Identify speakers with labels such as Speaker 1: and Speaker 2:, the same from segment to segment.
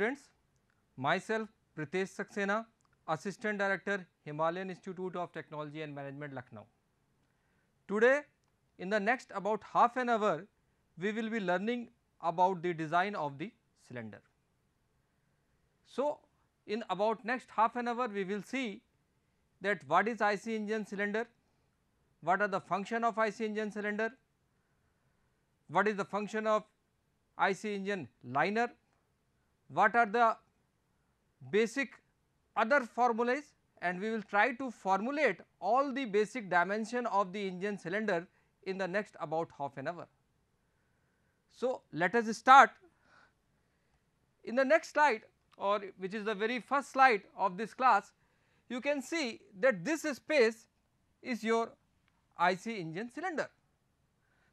Speaker 1: Students, myself Pritesh Saxena, Assistant Director Himalayan Institute of Technology and Management Lucknow. Today in the next about half an hour we will be learning about the design of the cylinder. So, in about next half an hour we will see that what is IC engine cylinder, what are the function of IC engine cylinder, what is the function of IC engine liner, what are the basic other formulas and we will try to formulate all the basic dimension of the engine cylinder in the next about half an hour. So, let us start in the next slide or which is the very first slide of this class you can see that this space is your IC engine cylinder.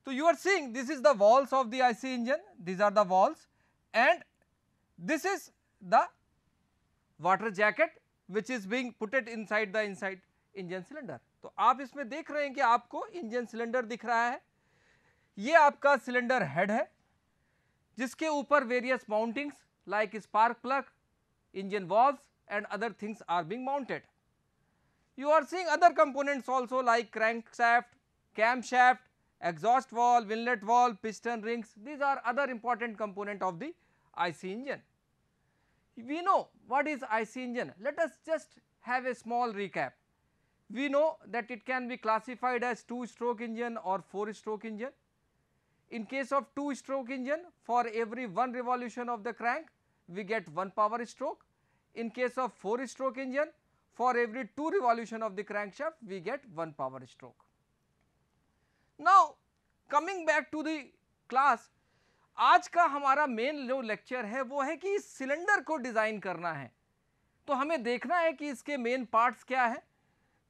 Speaker 1: So, you are seeing this is the walls of the IC engine, these are the walls and this is the water jacket which is being put it inside the inside engine cylinder. तो आप इसमें देख रहे हैं कि आपको engine cylinder दिख रहा है ये आपका सिलेंडर हेड है जिसके ऊपर various mountings like spark plug engine valves and other things are being mounted you are seeing other components also like crankshaft, camshaft, exhaust valve, inlet valve, piston rings these are other important component of the IC engine. We know what is IC engine let us just have a small recap. We know that it can be classified as 2 stroke engine or 4 stroke engine. In case of 2 stroke engine for every 1 revolution of the crank we get 1 power stroke. In case of 4 stroke engine for every 2 revolution of the crankshaft we get 1 power stroke. Now coming back to the class आज का हमारा main जो lecture है, वो है कि cylinder को design करना है। तो हमें देखना है कि इसके मेन पार्ट्स क्या है।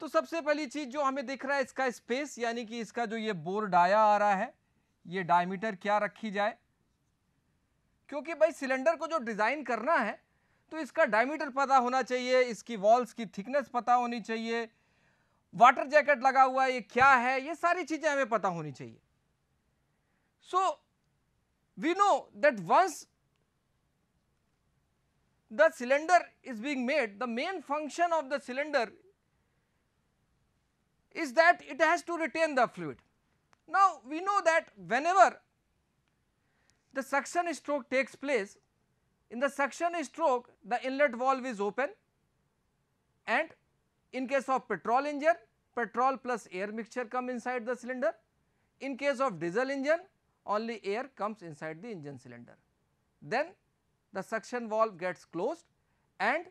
Speaker 1: तो सबसे पहली चीज़ जो हमें दिख रहा है, इसका स्पेस यानी कि इसका जो ये बोर डाया आ रहा है, ये डायमीटर क्या रखी जाए। क्योंकि भाई सिलेंडर को जो डिज़ाइन करना है तो इसका डायमीटर पता होना चाहिए, इसकी वॉल्स की थिकनेस पता होनी चाहिए वाटर जैकेट लगा हुआ है, ये क्या है, ये सारी चीज़ें हमें पता होनी चाहिए। So We know that once the cylinder is being made, the main function of the cylinder is that it has to retain the fluid. Now, we know that whenever the suction stroke takes place, in the suction stroke the inlet valve is open and in case of petrol engine, petrol plus air mixture come inside the cylinder. In case of diesel engine, only air comes inside the engine cylinder. Then the suction valve gets closed and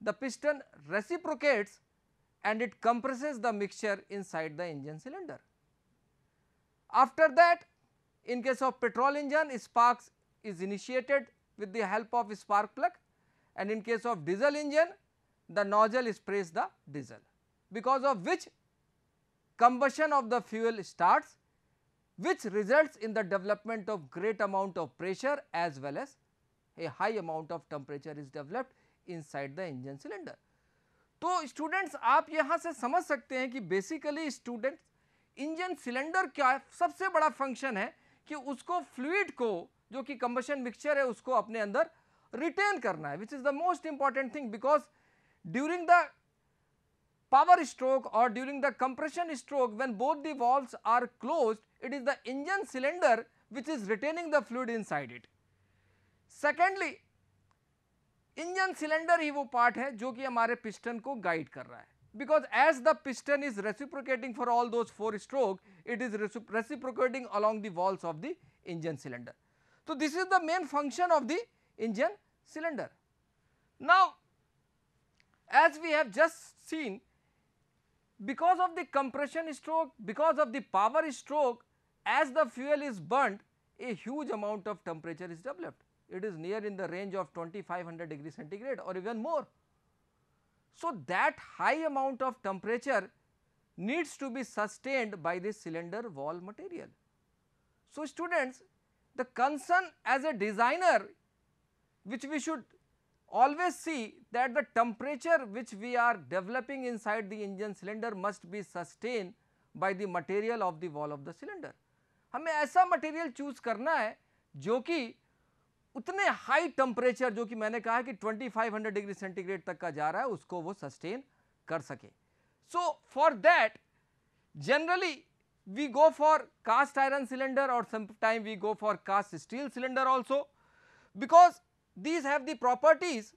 Speaker 1: the piston reciprocates and it compresses the mixture inside the engine cylinder. After that in case of petrol engine sparks is initiated with the help of spark plug and in case of diesel engine the nozzle sprays the diesel because of which combustion of the fuel starts which results in the development of great amount of pressure as well as a high amount of temperature is developed inside the engine cylinder. तो students आप यहाँ से समझ सकते हैं कि basically students engine cylinder क्या सबसे बड़ा फ़ंक्शन है कि उसको फ्लूइड को जो कि कंबशन मिक्सचर है उसको अपने अंदर रिटेन करना है which is the most important thing because during the power stroke or during the compression stroke when both the valves are closed it is the engine cylinder which is retaining the fluid inside it. Secondly engine cylinder ही वो part है जो कि हमारे piston को guide कर रहा है because as the piston is reciprocating for all those four stroke it is reciprocating along the walls of the engine cylinder. So, this is the main function of the engine cylinder. Now, as we have just seen because of the compression stroke, because of the power stroke as the fuel is burnt a huge amount of temperature is developed. It is near in the range of 2500 degree centigrade or even more. So, that high amount of temperature needs to be sustained by the cylinder wall material. So, students the concern as a designer which we should always see that the temperature which we are developing inside the engine cylinder must be sustained by the material of the wall of the cylinder. हमें ऐसा material choose करना है जो कि उतने high temperature जो कि मैंने कहा कि 2500 डिग्री सेंटीग्रेड तक का जा रहा है उसको वो सस्टेन कर सके so for that generally we go for cast iron cylinder or sometime we go for cast steel cylinder also because these have the properties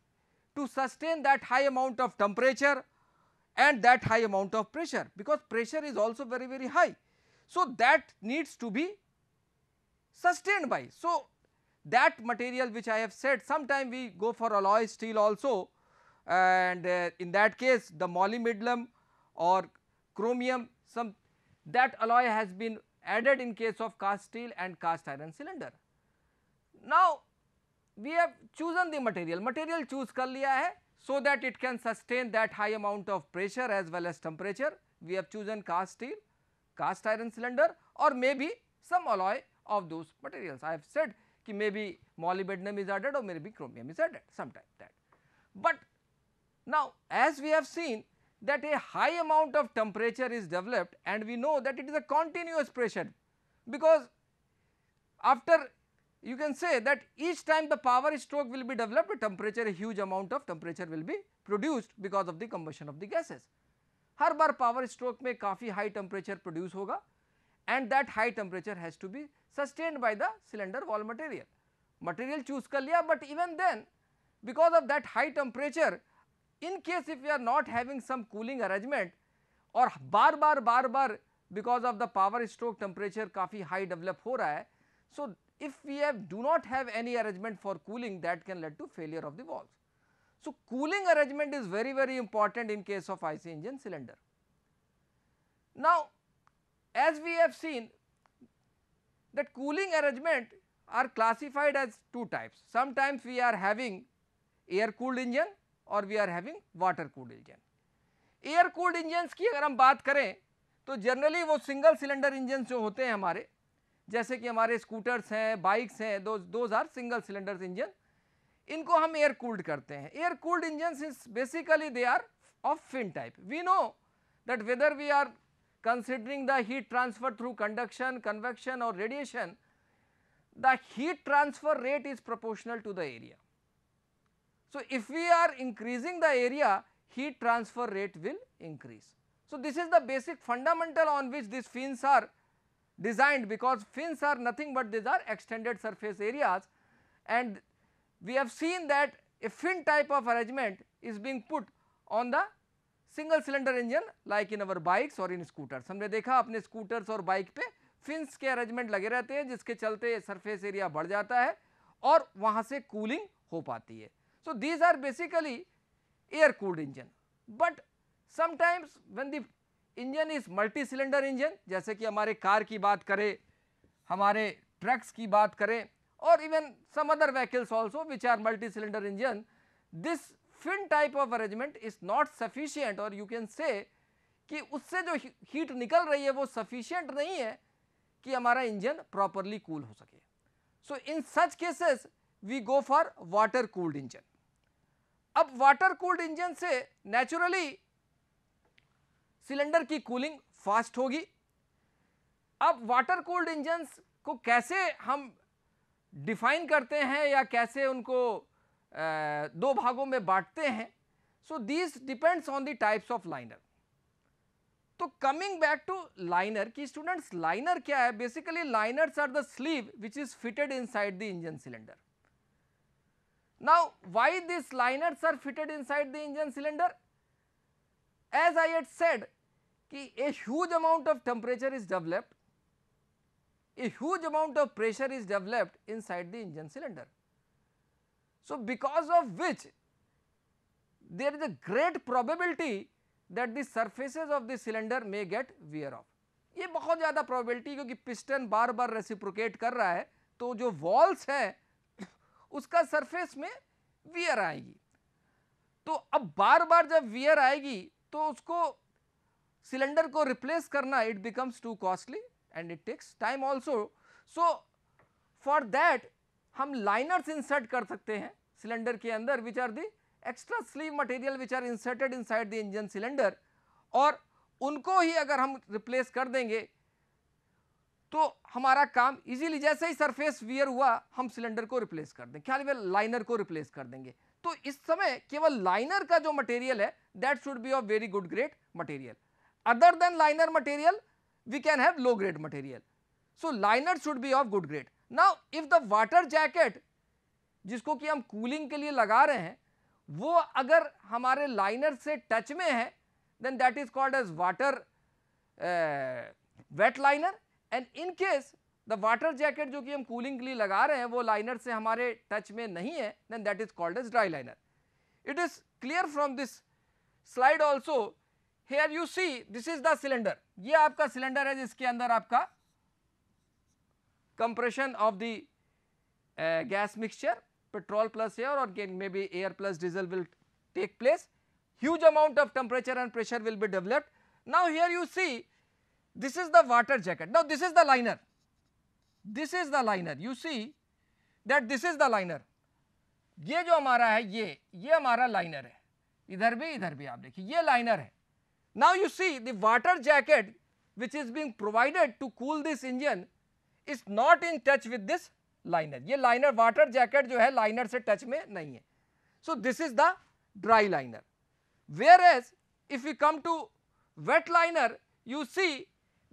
Speaker 1: to sustain that high amount of temperature and that high amount of pressure because pressure is also very very high. So, that needs to be sustained by. So, that material which I have said sometime we go for alloy steel also and uh, in that case the molybdenum or chromium some that alloy has been added in case of cast steel and cast iron cylinder. Now, we have chosen the material, material choose kar liya hai so that it can sustain that high amount of pressure as well as temperature. We have chosen cast steel, cast iron cylinder or maybe some alloy of those materials. I have said ki maybe molybdenum is added or maybe chromium is added sometime that. But now as we have seen that a high amount of temperature is developed and we know that it is a continuous pressure because after you can say that each time the power stroke will be developed a temperature a huge amount of temperature will be produced because of the combustion of the gases. हर बार power stroke में काफ़ी high temperature produce होगा and that high temperature has to be sustained by the cylinder wall material. Material choose कर लिया but even then because of that high temperature in case if we are not having some cooling arrangement और बार बार बार बार because of the power stroke temperature काफ़ी high develop हो रहा है so if we have do not have any arrangement for cooling that can lead to failure of the valves. So cooling arrangement is very very important in case of IC engine cylinder. Now as we have seen that cooling arrangement are classified as two types. Sometimes we are having air cooled engine और we are having water cooled engine air cooled engines की अगर हम बात करें तो generally वो single cylinder engine जो होते हैं हमारे जैसे कि हमारे स्कूटर्स हैं, बाइक्स हैं, दो दो आर सिंगल सिलेंडर इंजन। इनको हम एयर कूल्ड करते हैं। Air cooled engine is basically they are of fin type. We know that whether we are considering the heat transfer through conduction convection और radiation the heat transfer rate is proportional to the area so if we are increasing the area heat transfer rate will increase so this is the basic fundamental on which this fins are designed because fins are nothing but these are extended surface areas and we have seen that a fin type of arrangement is being put on the single cylinder engine like in our bikes और in scooters हमने देखा अपने scooters और bike पे fins के arrangement लगे रहते हैं जिसके चलते सरफेस एरिया बढ़ जाता है और वहाँ से कूलिंग हो पाती है So, these are basically air cooled engine, but sometimes when the engine is multi cylinder engine, जैसे कि हमारे कार की बात करें, हमारे ट्रक्स की बात करें, और even some other vehicles also which are multi cylinder engine this fin type of arrangement is not sufficient और यू कैन से कि उससे जो हीट निकल रही है वो सफिशियंट नहीं है कि हमारा इंजन प्रॉपरली कूल हो सके। So in such cases we go for water cooled engine अब वाटर कूल्ड इंजन से नेचुरली सिलेंडर की कूलिंग फास्ट होगी। अब वाटर कूल्ड इंजन को कैसे हम डिफाइन करते हैं या कैसे उनको दो भागों में बांटते हैं so this depends on the types of liner तो कमिंग बैक टू लाइनर की स्टूडेंट्स लाइनर क्या है? Basically liners are the sleeve which is fitted inside the engine cylinder Now, why these liners are fitted inside the engine cylinder? As I had said, कि a huge amount of temperature is developed a huge amount of pressure is developed inside the engine cylinder so because of which there is a great probability that the surfaces of the cylinder may get wear of ये बहुत ज़्यादा probability क्योंकि piston बार बार reciprocate कर रहा है तो जो वॉल्स है, उसका सरफेस में वियर आएगी। तो अब बार बार जब वियर आएगी तो उसको सिलेंडर को रिप्लेस करना it becomes too costly and it takes time also so for that हम लाइनर्स इंसर्ट कर सकते हैं सिलेंडर के अंदर which are the extra sleeve material which are inserted inside the engine cylinder और उनको ही अगर हम रिप्लेस कर देंगे तो हमारा काम इजीली जैसे ही सरफेस वियर हुआ, हम सिलेंडर को रिप्लेस कर दें। ख्याल लाइनर को रिप्लेस कर देंगे। तो इस समय केवल लाइनर का जो मटेरियल है that should be of very good great material other than liner material we can have low grade material so liner should be of good grade now if the water jacket जिसको कि हम cooling के लिए लगा रहे हैं, वो अगर हमारे लाइनर से टच में है then that is called as water wet liner and in case the water jacket जो कि हम कूलिंग के लिए लगा रहे हैं, वो लाइनर से हमारे टच में नहीं है then that is called as dry liner it is clear from this slide also here you see this is the cylinder ये आपका सिलेंडर है जिसके अंदर आपका compression of the gas mixture petrol plus air और may be air plus diesel will take place huge amount of temperature and pressure will be developed now here you see this is the water jacket now this is the liner this is the liner you see that this is the liner ये जो हमारा है, ये ये हमारा liner है. इधर भी इधर भी आप देखिए, ये लाइनर है. Now you see the water jacket which is being provided to cool this engine is not in touch with this liner ये लाइनर वाटर जैकेट जो है लाइनर से टच में नहीं है। So this is the dry liner whereas if you come to wet liner you see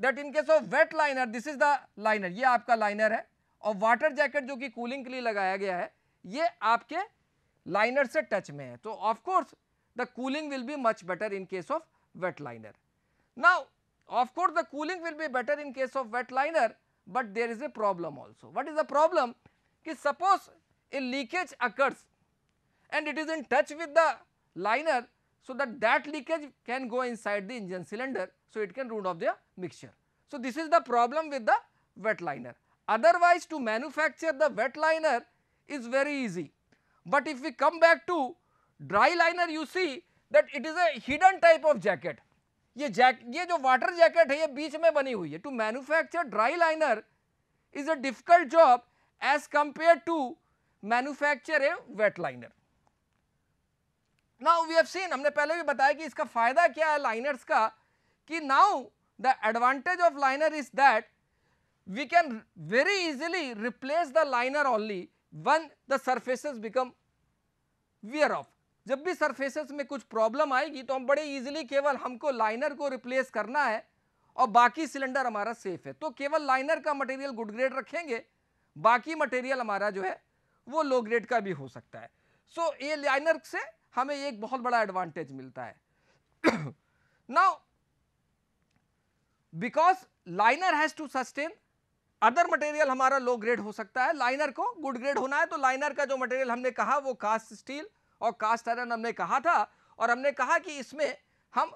Speaker 1: that in case of wet liner this is the liner ये आपका liner है। और वाटर जैकेट जो कि कूलिंग के लिए लगाया गया है, ये आपके लाइनर से टच में है। तो of course the cooling will be much better in case wet liner. Now of course the cooling will be better in case of wet liner, but there is a problem also. What is the problem? Is suppose a leakage occurs and it is in touch with the liner so that that leakage can go inside the engine cylinder so it can ruin off the mixture. So this is the problem with the wet liner. Otherwise to manufacture the wet liner is very easy. But if we come back to dry liner you see that it is a hidden type of jacket. ये jack ये जो water jacket है, ये बीच में बनी हुई है। To manufacture dry liner is a difficult job as compare to manufacture a wet liner now we have seen हमने पहले भी बताया कि इसका फ़ायदा क्या है लाइनर्स का, कि now the advantage of liner is that we can very easily replace the liner only one the surfaces become wear off जब भी सरफेसेस में कुछ प्रॉब्लम आएगी तो हम बड़े इजीली केवल हमको लाइनर को रिप्लेस करना है और बाकी सिलेंडर हमारा सेफ़ है। तो केवल लाइनर का मटेरियल गुड ग्रेड रखेंगे बाकी मटेरियल हमारा जो है वो लो ग्रेड का भी हो सकता है। सो so, ये लाइनर से हमें एक बहुत बड़ा एडवांटेज मिलता है। Now because liner has to sustain other material हमारा लो ग्रेड हो सकता है। लाइनर को गुड ग्रेड होना है तो लाइनर का जो मटेरियल हमने कहा वो कास्ट स्टील और कास्ट आयरन हमने कहा था और हमने कहा कि इसमें हम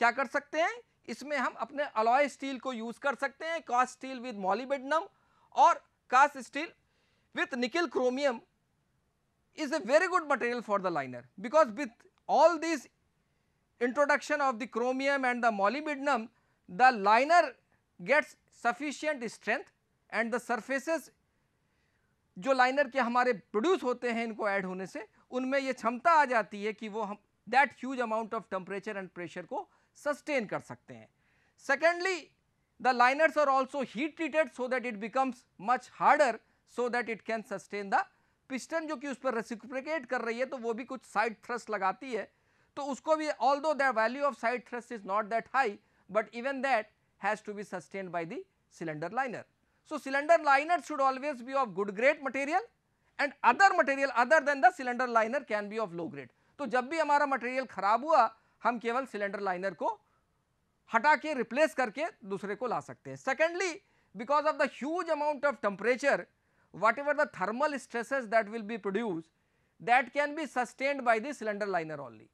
Speaker 1: क्या कर सकते हैं? इसमें हम अपने अलॉय स्टील को यूज़ कर सकते हैं कास्ट स्टील विद मॉलीबेडनम और cast steel with nickel chromium is a very good material for the liner because with all this introduction of the chromium and the molybdenum the liner gets sufficient strength and the surfaces जो liner के हमारे produce होते हैं, इनको add होने से उनमें ये क्षमता आ जाती है कि वो हम that huge amount of temperature and pressure को सस्टेन कर सकते हैं। Secondly the liners are also heat treated so that it becomes much harder so that it can sustain the piston जो कि उस पर रेसिप्रिकेट कर रही है तो वो भी कुछ साइड थ्रस्ट लगाती है। तो उसको भी although the value of side thrust is not that high but even that has to be sustain by the cylinder liner so cylinder liner should always be of good grade material and other material other than the cylinder liner can be of low grade तो जब भी हमारा मटेरियल खराब हुआ, हम केवल cylinder liner को हटा के रिप्लेस करके दूसरे को ला सकते हैं। Secondly because of the huge amount of temperature whatever the thermal stresses that will be produce that can be sustained by the cylinder liner only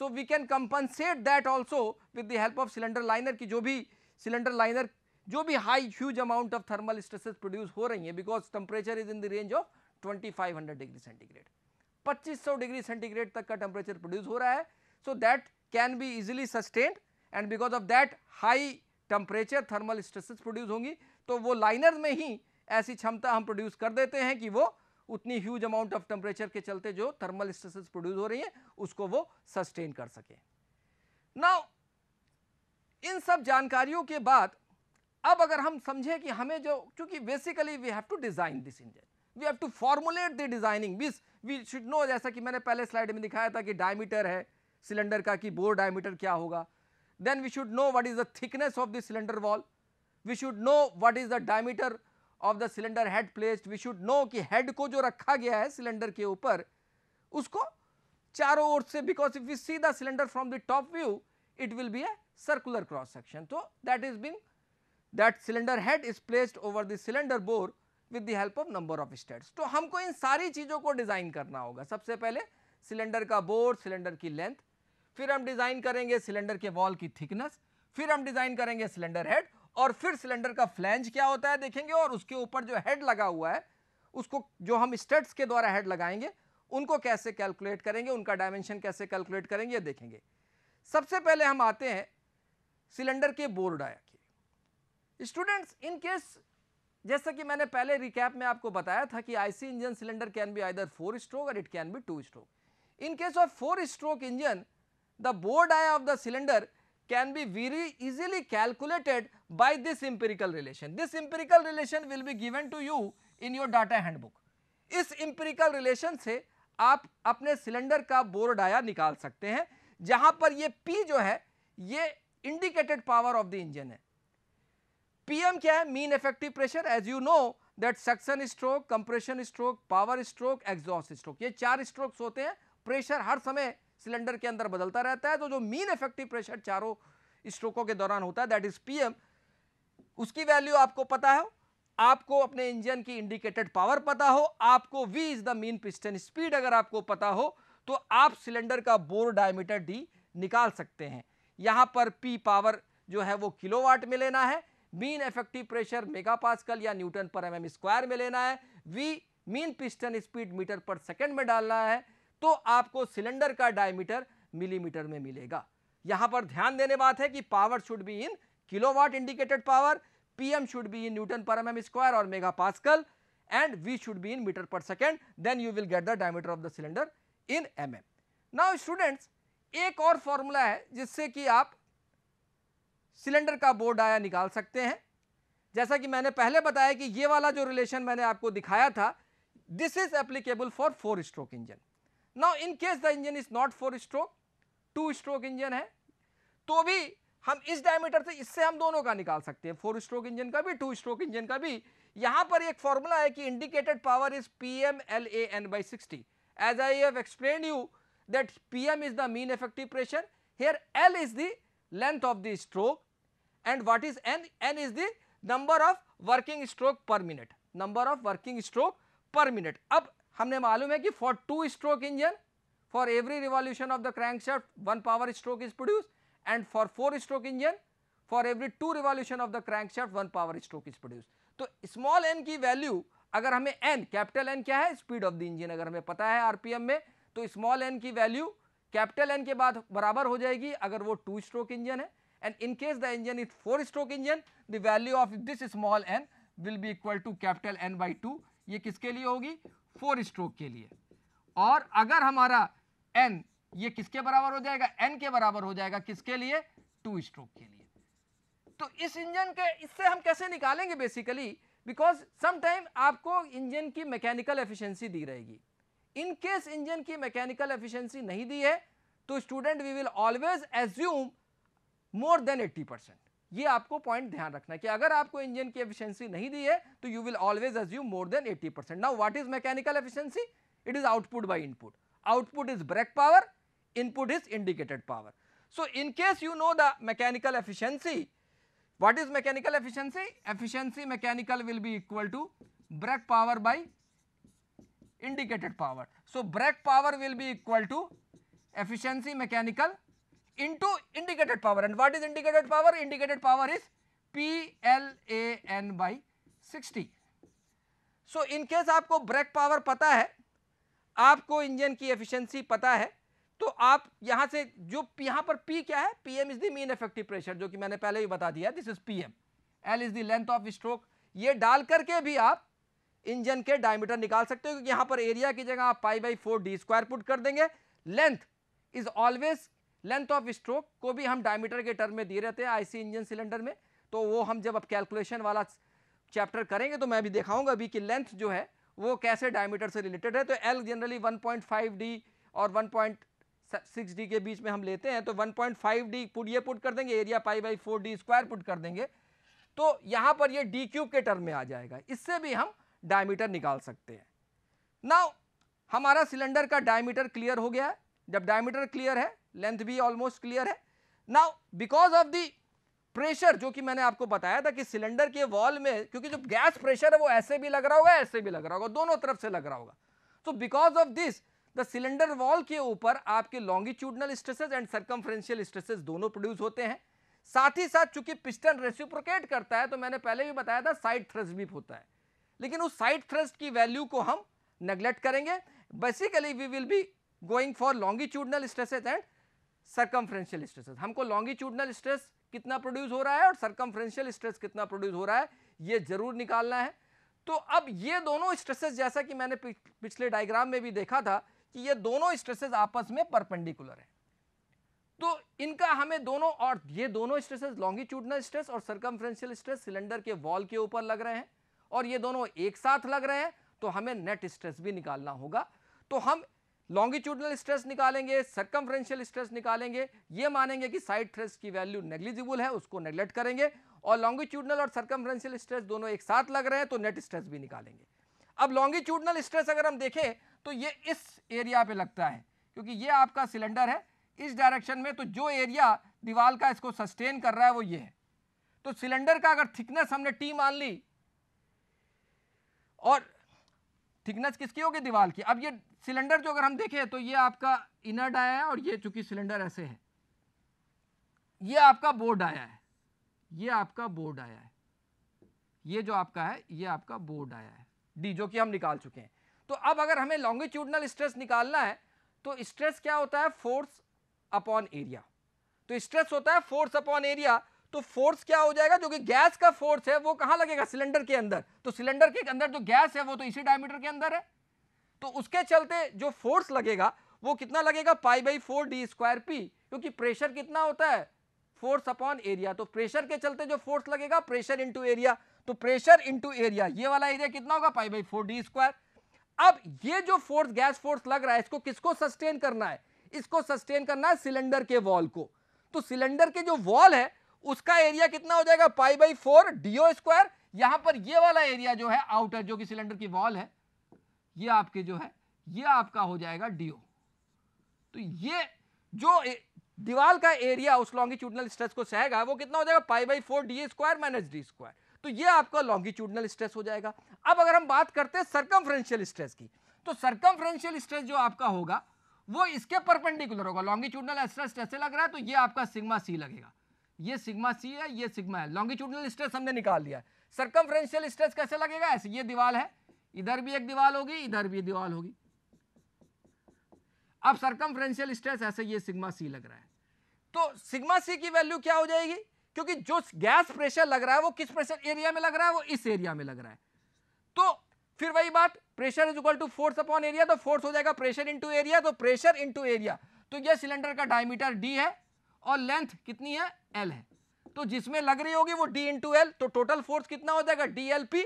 Speaker 1: so we can compensate that also with the help of cylinder liner की जो भी cylinder liner जो भी high huge amount of thermal stresses produce हो रही है because temperature is in the range of 2500 degree centigrade 2500 degree centigrade तक का टेम्परेचर प्रोड्यूस हो रहा है so that can be easily sustained and because of that high temperature thermal stresses produce होंगी तो वो लाइनर में ही ऐसी क्षमता हम प्रोड्यूस कर देते हैं कि वो उतनी ह्यूज अमाउंट ऑफ़ टेम्परेचर के चलते जो थर्मल स्ट्रेसेस प्रोड्यूस हो रही हैं, उसको वो सस्टेन कर सके। नाउ इन सब जानकारियों के बाद अब अगर हम समझे कि हमें जो, क्योंकि basically we have to design this engine we have to formulate the designing this we should know जैसा कि मैंने पहले स्लाइड में दिखाया था कि डायमीटर है सिलेंडर का कि बोर डायमीटर क्या होगा। Then we should know what is the thickness of the cylinder wall we should know what is the diameter of the cylinder head placed we should know कि head को जो रखा गया है सिलेंडर के ऊपर उसको चारों ओर से because if we see the cylinder from the top view it will be a circular cross section. So, that is being that cylinder head is placed over the cylinder bore. With the help of number of states तो हमको इन सारी चीज़ों को design करना होगा। सबसे पहले cylinder का बोर सिलेंडर की लेंथ फिर हम डिज़ाइन करेंगे सिलेंडर के वॉल की थिकनेस फिर हम डिज़ाइन करेंगे सिलेंडर हेड और फिर सिलेंडर का फ्लैंज क्या होता है देखेंगे और उसके ऊपर जो हेड लगा हुआ है, उसको जो हम स्टेट्स के द्वारा हेड लगाएँगे, उनको कैसे कैलकुलेट करेंगे, उनका डायमेंशन कैसे कैलकुलेट करेंगे, ये देखेंगे। सबसे पहले हम आते हैं सिलेंडर के बोर्ड आया के। स्टूडेंट्स इन केस जैसा कि मैंने पहले रिकैप में आपको बताया था कि IC engine cylinder can be either four stroke और it can be two stroke in case of four stroke engine the bore dia of the cylinder can be very easily calculated by this empirical relation. This empirical relation will be given to you in your data handbook. इस empirical relation से आप अपने cylinder का bore dia निकाल सकते हैं, जहाँ पर ये P जो है, ये indicated power of the engine है PM क्या है? Mean effective pressure as you know that suction stroke compression stroke power stroke exhaust stroke ये चार स्ट्रोक्स होते हैं। प्रेशर हर समय सिलेंडर के अंदर बदलता रहता है। तो जो मीन इफ़ेक्टिव प्रेशर चारों स्ट्रोकों के दौरान होता है दैट इज़ पीएम उसकी वैल्यू आपको पता है। आपको अपने इंजन की इंडिकेटेड पावर पता हो। आपको V is the mean piston speed अगर आपको पता हो तो आप सिलेंडर का बोर डायमीटर डी निकाल सकते हैं। यहाँ पर पी पावर जो है वो किलोवाट में लेना है। Mean effective pressure mega pascal या न्यूटन पर एमएम स्क्वायर में लेना है। V mean piston speed metre पर सेकंड में डालना है। तो आपको सिलेंडर का डायमीटर मिलीमीटर में मिलेगा। यहाँ पर ध्यान देने बात है कि power should be in kilowatt indicated power PM should be in newton पर एमएम स्क्वायर और mega pascal and V should be in metre पर second then you will get the diameter of the cylinder in M M now students एक और formula है जिससे कि आप cylinder का बोर्ड आया निकाल सकते हैं। जैसा कि मैंने पहले बताया कि ये वाला जो रिलेशन मैंने आपको दिखाया था this is applicable for four stroke engine now in case the engine is not four stroke two stroke engine है तो भी हम इस डायमीटर से इससे हम दोनों का निकाल सकते हैं। फोर स्ट्रोक इंजन का भी टू स्ट्रोक इंजन का भी। यहाँ पर एक फॉर्मूला है कि indicated power is P M L A N by sixty as I have explained you that PM is the mean effective pressure, here L is the length of the stroke and what is N? N is the number of working stroke per minute, number of working stroke per minute. अब हमने मालूम है कि for two stroke engine, for every revolution of the crankshaft one power stroke is produced and for four stroke engine, for every two revolution of the crankshaft one power stroke is produced. तो small n की value अगर हमें N capital N क्या है speed of the engine अगर हमें पता है आरपीएम में तो स्मॉल एन की वैल्यू कैपिटल एन के बाद बराबर हो जाएगी अगर वो टू स्ट्रोक इंजन है। And in case the engine is four stroke engine the value of this small N will be equal to capital N by two ये किसके लिए होगी? फोर स्ट्रोक के लिए। और अगर हमारा एन ये किसके बराबर हो जाएगा? एन के बराबर हो जाएगा किसके लिए? टू स्ट्रोक के लिए। तो इस इंजन के, इससे हम कैसे निकालेंगे बेसिकली बिकॉज़ समटाइम आपको इंजन की मैकेनिकल एफिशिएंसी दी रहेगी। इन केस इंजन की मैकेनिकल एफिशिएंसी नहीं दी है तो student we will always assume more than 80 percent ये आपको पॉइंट ध्यान रखना कि अगर आपको इंजन की एफिशिएंसी नहीं दी है तो you will always assume more than 80 percent now what is mechanical efficiency it is output by input output is brake power input is indicated power in case you know the mechanical efficiency, What is mechanical efficiency? Efficiency mechanical will be equal to brake power by indicated power. So, brake power will be equal to efficiency mechanical into indicated power and what is indicated power? Indicated power is PLAN by 60. So, in case आपको brake power पता है आपको engine की efficiency पता है तो आप यहाँ से जो यहाँ पर P क्या है PM is the mean effective pressure जो कि मैंने पहले ही बता दिया this is PM L is the length of stroke ये डाल करके भी आप इंजन के डायमीटर निकाल सकते हो, क्योंकि यहाँ पर एरिया की जगह आप pi by four D square put कर देंगे। Length is always length of stroke को भी हम डायमीटर के टर्म में दिए रहते हैं आईसी इंजन सिलेंडर में। तो वो हम जब अब कैलकुलेशन वाला चैप्टर करेंगे तो मैं भी दिखाऊँगा अभी कि लेंथ जो है, वो कैसे डायमीटर से रिलेटेड है। तो एल जनरली 1.5 डी और 1.6 डी के बीच में हम लेते हैं तो 1.5 डी पुट ये पुट कर देंगे area pi by four D square put कर देंगे। तो यहाँ पर ये डी क्यूब के टर्म में आ जाएगा। इससे भी हम डायमीटर निकाल सकते हैं। नाउ हमारा सिलेंडर का डायमीटर क्लियर हो गया है। जब डायमीटर क्लियर है लेंथ भी ऑलमोस्ट क्लियर है। Now because of the pressure जो कि मैंने आपको बताया था कि सिलेंडर के वॉल में, क्योंकि जो गैस प्रेशर है, वो ऐसे भी लग रहा होगा, ऐसे भी लग रहा होगा, दोनों तरफ़ से लग रहा होगा। तो because of this the cylinder wall के ऊपर आपके longitudinal stresses and circumferential stresses दोनों प्रोड्यूस होते हैं। साथ ही साथ चूँकि पिस्टन रेसिप्रोकेट करता है तो मैंने पहले भी बताया था साइड थ्रस्ट भी होता है। लेकिन उस साइड थ्रस्ट की वैल्यू को हम नेग्लेक्ट करेंगे। Basically we will be going for longitudinal stresses and circumferential stresses हमको लॉन्गिट्यूडनल स्ट्रेस कितना प्रोड्यूस हो रहा है और सर्कमफ्रेंशियल स्ट्रेस कितना प्रोड्यूस हो रहा है, ये ज़रूर निकालना है। तो अब ये दोनों स्ट्रेसेस जैसा कि मैंने पिछले डायग्राम में भी देखा था कि ये दोनों स्ट्रेसेस आपस में परपेंडिकुलर है। तो इनका हमें दोनों और ये दोनों स्ट्रेसेस लॉन्गिट्यूडनल स्ट्रेस और सर्कमफ्रेंशियल स्ट्रेस सिलेंडर के वॉल के ऊपर लग रहे हैं। और ये दोनों एक साथ लग रहे हैं तो हमें नेट स्ट्रेस भी निकालना होगा। तो हम लॉन्गिट्यूडनल स्ट्रेस निकालेंगे सर्कमफ्रेंशियल स्ट्रेस निकालेंगे, ये मानेंगे कि साइड थ्रेस की वैल्यू नेग्लिजिबल है, उसको नेग्लेक्ट करेंगे और लॉन्गिट्यूडनल और सर्कमफ्रेंशियल स्ट्रेस दोनों एक साथ लग रहे हैं तो नेट स्ट्रेस भी निकालेंगे। अब लॉन्गिट्यूडनल स्ट्रेस अगर हम देखें तो ये इस एरिया पे लगता है, क्योंकि ये आपका सिलेंडर है, इस डायरेक्शन में तो जो एरिया दीवार का इसको सस्टेन कर रहा है वो ये है। तो सिलेंडर का अगर थिकनेस हमने टी मान ली और थिकनेस किसकी होगी? दीवार की। अब ये सिलेंडर जो अगर हम देखें तो ये आपका इनर डाया है और ये चूँकि सिलेंडर ऐसे है, ये आपका बोर्ड आया है। ये आपका बोर्ड आया है। ये जो आपका है, ये आपका बोर्ड आया है। डी, जो कि हम निकाल चुके हैं। तो अब अगर हमें लॉन्गिट्यूडनल स्ट्रेस निकालना है तो स्ट्रेस क्या होता है? फोर्स अपॉन एरिया तो स्ट्रेस होता है फोर्स अपॉन एरिया तो फोर्स क्या हो जाएगा? जो कि गैस का फोर्स है, वो कहाँ लगेगा? सिलेंडर के अंदर। तो सिलेंडर के अंदर जो गैस है, वो तो इसी डायमीटर के अंदर है। तो उसके चलते जो फोर्स लगेगा, वो कितना लगेगा? Pi by four D square P, क्योंकि प्रेशर कितना होता है? Force upon area. तो प्रेशर के चलते जो फोर्स लगेगा, प्रेशर इंटू एरिया। तो प्रेशर इंटू एरिया, ये वाला एरिया कितना होगा? Pi by four D square. अब ये जो फोर्स, गैस फोर्स लग रहा है, इसको किसको सस्टेन करना है? इसको सस्टेन करना है सिलेंडर के वॉल को। तो सिलेंडर के जो वॉल है उसका एरिया कितना हो जाएगा? Pi by four, DO square. यहाँ पर ये वाला एरिया जो है, आउटर, जो कि सिलेंडर की वॉल है, ये आपके जो है, ये आपका हो जाएगा डीओ। तो ये जो दीवार का एरिया, उस लॉन्गिट्यूडनल स्ट्रेस को सहेगा, वो कितना हो जाएगा? Pi by four D square minus D square. तो ये आपका लॉन्गिट्यूडनल स्ट्रेस हो जाएगा। अब अगर हम बात करते हैं सर्कमफ्रेंशियल स्ट्रेस की तो सर्कमफ्रेंशियल स्ट्रेस जो आपका होगा, वो इसके परपेंडिकुलर होगा। लॉन्गिट्यूडनल स्ट्रेस ऐसे लग रहा है तो ये आपका सिग्मा सी लगेगा। ये सिग्मा सी है, ये सिग्मा है लॉन्गिट्यूडनल स्ट्रेस हमने निकाल लिया है। सर्कमफ्रेंशियल स्ट्रेस कैसे लगेगा? ऐसे, ये दीवार है। इधर भी एक दीवार होगी, इधर भी दीवार होगी। अब सर्कमफ्रेंशियल स्ट्रेस ऐसे ये सिग्मा सी लग रहा है। तो सिग्मा सी की वैल्यू क्या हो जाएगी? क्योंकि जो गैस प्रेशर लग रहा है, वो किस प्रेशर एरिया में लग रहा है? वो इस एरिया में लग रहा है। तो फिर वही बात pressure is equal to force upon area तो फोर्स हो जाएगा प्रेशर इंटू एरिया तो प्रेशर इंटू एरिया तो ये सिलेंडर का डायमीटर डी है। और लेंथ कितनी है? एल है। तो जिसमें लग रही होगी वो डी इंटू एल तो टोटल फोर्स कितना हो जाएगा? D L P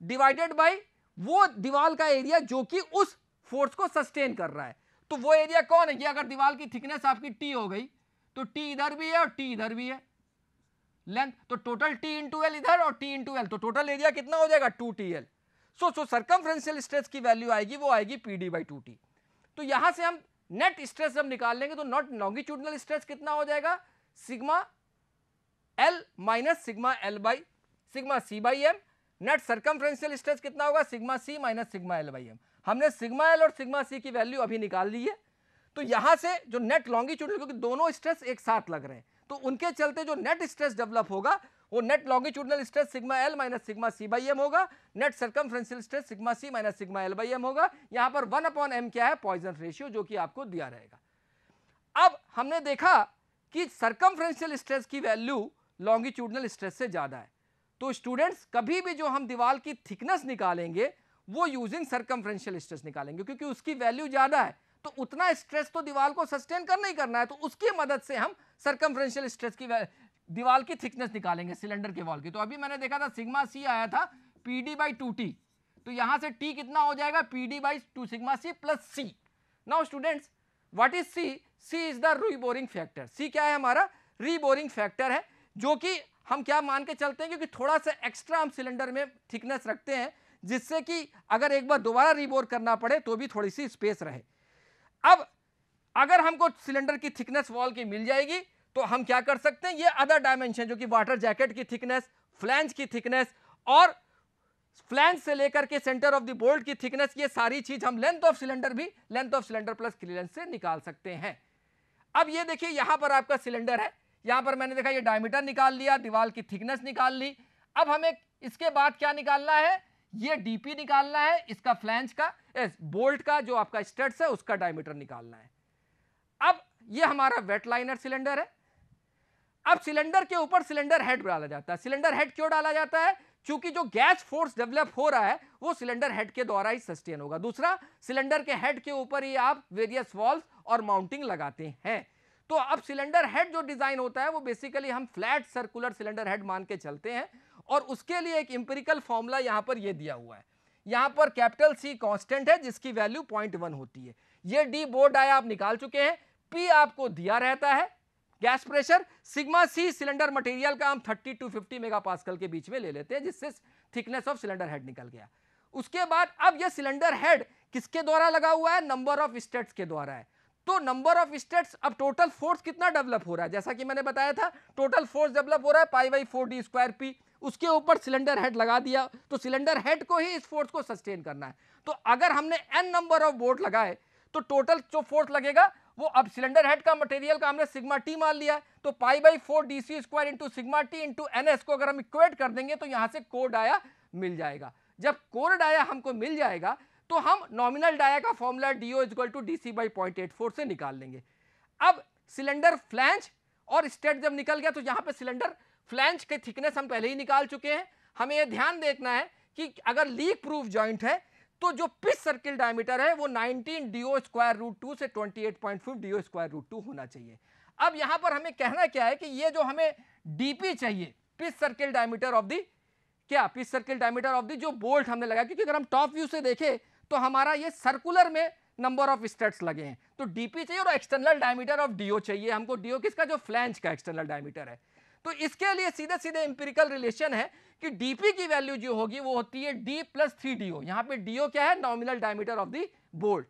Speaker 1: divided by वो दीवार का एरिया जो कि उस फोर्स को सस्टेन कर रहा है। तो वो एरिया कौन है? ये अगर दीवार की थिकनेस आपकी टी हो गई तो टी इधर भी है और टी इधर भी है। लेंथ तो टोटल टी इंटू एल इधर और टी इंटू एल तो टोटल एरिया कितना हो जाएगा? Two T L so so circumferential stress की वैल्यू आएगी, वो आएगी P D by two T तो यहाँ से हम नेट स्ट्रेस जब निकाल लेंगे तो नॉट लॉन्गिट्यूडनल स्ट्रेस कितना हो जाएगा? Sigma L minus sigma L by sigma C by M net circumferential stress कितना होगा? Sigma C minus sigma L by M हमने सिग्मा एल और सिग्मा सी की वैल्यू अभी निकाल ली है। तो यहाँ से जो नेट लॉन्गिट्यूडनल क्योंकि दोनों स्ट्रेस एक साथ लग रहे हैं तो उनके चलते जो नेट स्ट्रेस डेवलप होगा वो net longitudinal stress sigma L minus sigma C by M होगा net circumferential stress sigma C minus sigma L by M होगा। यहाँ पर वन अपॉन एम क्या है? पॉइजन रेशियो जो कि आपको दिया रहेगा। अब हमने देखा कि सर्कमफ्रेंशियल स्ट्रेस की वैल्यू लॉन्गिट्यूडनल स्ट्रेस से ज़्यादा है। तो स्टूडेंट्स कभी भी जो हम दीवार की थिकनेस निकालेंगे, वो यूजिंग सर्कमफ्रेंशियल स्ट्रेस निकालेंगे, क्योंकि उसकी वैल्यू ज़्यादा है। तो उतना स्ट्रेस तो दीवार को सस्टेन करना ही करना है तो उसकी मदद से हम सर्कमफ्रेंशियल स्ट्रेस की
Speaker 2: दीवार की थिकनेस निकालेंगे, सिलेंडर के वॉल की। तो अभी मैंने देखा था, सिग्मा सी आया था P D by two T तो यहाँ से टी कितना हो जाएगा? P D by two sigma C plus C now students what is C C is the reboring factor C क्या है हमारा? रीबोरिंग फैक्टर है, जो कि हम क्या मान के चलते हैं, क्योंकि थोड़ा सा एक्स्ट्रा हम सिलेंडर में थिकनेस रखते हैं, जिससे कि अगर एक बार दोबारा रिबोर करना पड़े तो भी थोड़ी सी स्पेस रहे। अब, अगर हमको सिलेंडर की थिकनेस वॉल की मिल जाएगी तो हम क्या कर सकते हैं? ये अदर डायमेंशन जो कि वाटर जैकेट की थिकनेस फ्लैंज की थिकनेस और फ्लैंज से लेकर के सेंटर ऑफ़ द बोल्ट की थिकनेस ये सारी चीज़ हम लेंथ ऑफ़ सिलेंडर भी length of cylinder plus clearance से निकाल सकते हैं। अब ये देखिए, यहाँ पर आपका सिलेंडर है। यहाँ पर मैंने देखा ये डायमीटर निकाल लिया, दीवार की थिकनेस निकाल ली। अब हमें इसके बाद क्या निकालना है? ये डीपी निकालना है, इसका फ्लैंज का बोल्ट का, जो आपका स्टड्स है, उसका डायमीटर निकालना है। अब ये हमारा वेट लाइनर सिलेंडर है। अब सिलेंडर के ऊपर सिलेंडर हेड डाला जाता है। सिलेंडर हेड क्यों डाला जाता है? क्योंकि जो गैस फोर्स डेवलप हो रहा है, वो सिलेंडर हेड के द्वारा ही सस्टेन होगा। दूसरा, सिलेंडर के हेड के ऊपर ही आप वेरियस वॉल्व और माउंटिंग लगाते हैं। तो अब सिलेंडर हेड जो डिज़ाइन होता है, वो बेसिकली हम फ्लैट सर्कुलर सिलेंडर हेड मान के चलते हैं और उसके लिए एक इंपेरिकल फॉर्मूला यहाँ पर ये दिया हुआ है। यहाँ पर कैपिटल सी कांस्टेंट है, जिसकी वैल्यू पॉइंट वन होती है। ये डी बोर्ड आया, आप निकाल चुके हैं। पी आपको दिया रहता है gas pressure, sigma C cylinder material का हम 30 टू 50 मेगापास्कल के बीच में ले लेते हैं, जिससे थिकनेस ऑफ़ सिलेंडर हेड निकल गया। उसके बाद अब यह सिलेंडर हेड किसके द्वारा लगा हुआ है? नंबर ऑफ़ स्टेट्स के द्वारा है। तो नंबर ऑफ़ स्टेट्स, अब टोटल फोर्स कितना डेवलप हो रहा है? जैसा कि मैंने बताया था, टोटल फोर्स डेवलप हो रहा है pi by four D square P. उसके ऊपर सिलेंडर हेड लगा दिया तो सिलेंडर हेड को ही इस फोर्स को सस्टेन करना है। तो अगर हमने एन नंबर ऑफ़ बोर्ड लगाए तो टोटल जो फोर्स लगेगा वो अब सिलेंडर हेड का मटेरियल का हमने सिग्मा टी मान लिया तो pi by four D C square into sigma T into N S को अगर हम इक्वेट कर देंगे तो यहाँ से कोड आया मिल जाएगा। जब कोड आया, हमको मिल जाएगा तो हम नॉमिनल डाया का formula D O equal to D C by point eight four से निकाल लेंगे। अब सिलेंडर फ्लैंच और स्टेट जब निकल गया तो यहाँ पे सिलेंडर फ्लैंच के थिकनेस हम पहले ही निकाल चुके हैं। हमें यह ध्यान देखना है कि अगर लीक प्रूफ जॉइंट है तो जो पिच सर्किल डायमीटर है, वो 19 डीओ स्क्वायर रूट टू से 28.5 डीओ स्क्वायर रूट टू होना चाहिए। अब यहाँ पर हमें कहना क्या है कि ये जो हमें डीपी चाहिए, pitch circle diameter of the, क्या pitch circle diameter of the जो बोल्ट हमने लगाया, क्योंकि अगर हम टॉप व्यू से देखें तो हमारा ये सर्कुलर में नंबर ऑफ़ स्टेट्स लगे हैं। तो डीपी चाहिए और एक्सटर्नल डायमीटर ऑफ़ डीओ चाहिए। हमको डीओ किसका, जो फ्लैंच का एक्सटर्नल डायमीटर है। तो इसके लिए सीधे सीधे इंपेरिकल रिलेशन है। कि डीपी की वैल्यू जो होगी वो होती है D plus three D O यहाँ पे डीओ क्या है? Nominal diameter of the bolt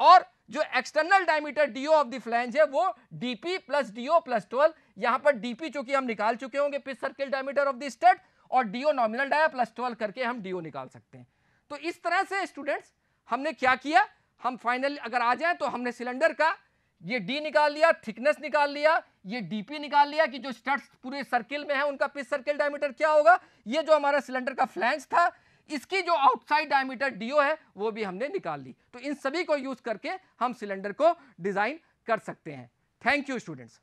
Speaker 2: और जो external diameter DO of the flange है, वो DP plus DO plus twelve यहाँ पर डीपी चूँकि हम निकाल चुके होंगे pitch circle diameter of the state और DO nominal dia plus twelve करके हम डीओ निकाल सकते हैं। तो इस तरह से स्टूडेंट्स हमने क्या किया? हम फाइनली अगर आ जाए तो हमने सिलेंडर का ये डी निकाल लिया थिकनेस निकाल लिया ये डीपी निकाल लिया कि जो स्टड्स पूरे सर्किल में है, उनका पिच सर्किल डायमीटर क्या होगा? ये जो हमारा सिलेंडर का फ्लैंज था, इसकी जो आउटसाइड डायमीटर डीओ है, वो भी हमने निकाल ली। तो इन सभी को यूज़ करके हम सिलेंडर को डिज़ाइन कर सकते हैं। Thank you students